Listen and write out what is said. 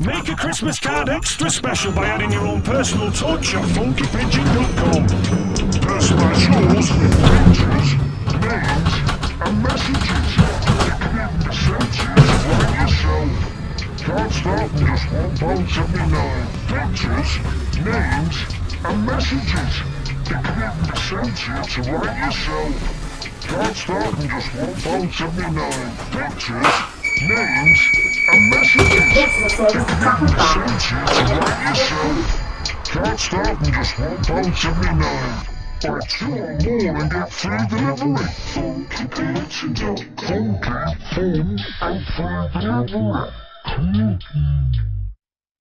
Make a Christmas card extra special by adding your own personal touch at funkypigeon.com. Personalise yours with pictures, names, and messages. You can even be sent to yourself. Can't start from just one pound seventy nine. Pictures, names, and messages. You can even be sent to you to write yourself. Can't start from just one pound seventy nine. Pictures, names, and messages. Sacrifice. Sent you to write yourself. Can't start from just one pound seventy nine. Buy two or more and get free delivery. Funky Funky, phone and free delivery.